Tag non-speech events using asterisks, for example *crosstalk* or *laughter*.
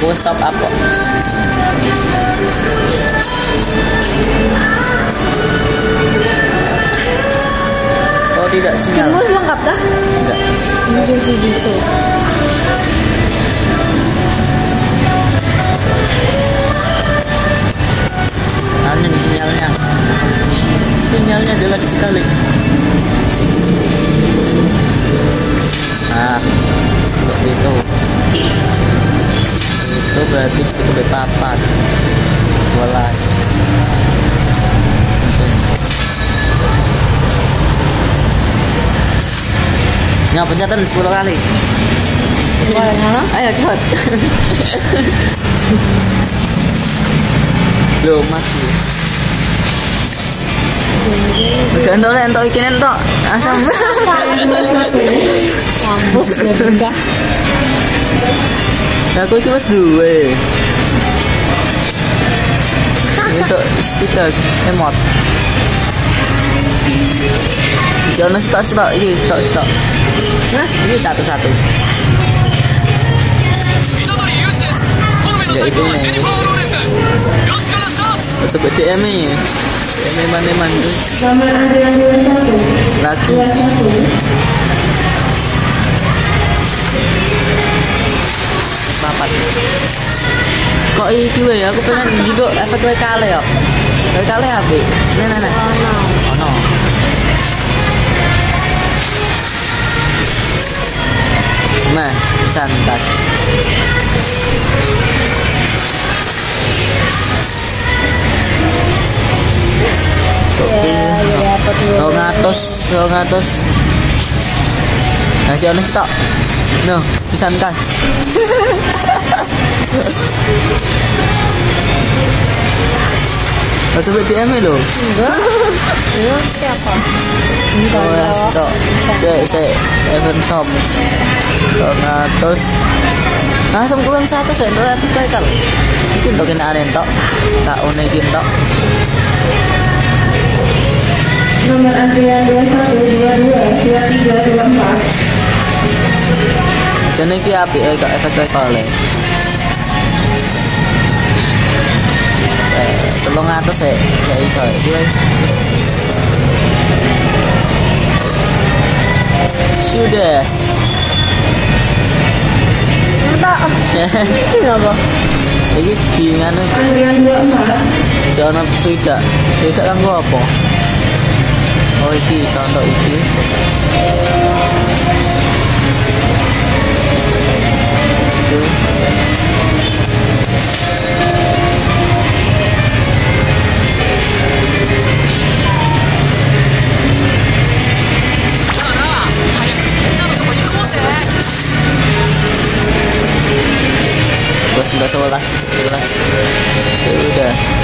aku stop up kok oh tidak Skinmu lengkap dah? enggak Jujur jujur. Berarti itu papat 12 Nah, pencatan 10 kali. Ayo cepat. *laughs* Loh, masih. Gak entok iki entok. Asam. Kampus ya aku itu wis duwe. Itu kita emot. Jangan stok stok ini stok stok nah ini satu satu ya itu nih. Sebut DM nih DM mana mana lagi. Iki wae aku pengen juga efek wae kale ya. Wae kale apa? Nah nah nah. Oh no. Nah, santas. Ya, jadi apa tuh? Rong atus, rong atus. Nasi ono stok. No, pisan kas. *laughs* Gak sebut DM lho. Enggak. Itu siapa? Enggak. Oh, ya stok. Se se event shop. Rong atus. Langsung kurang satu saya efek kae kal. Untuk kena aren tok. Tak une iki tok. Nomor antrian 2122 2324 Jane iki apik eh kok efek kae kale. Telung atus ya, ya iso. Iki Sudah. Enggak. Ini apa? Iki di nganu Antrian 24 Jono suida. Suida kan gua apa? Oh iki contoh iki. 11 11 11 sudah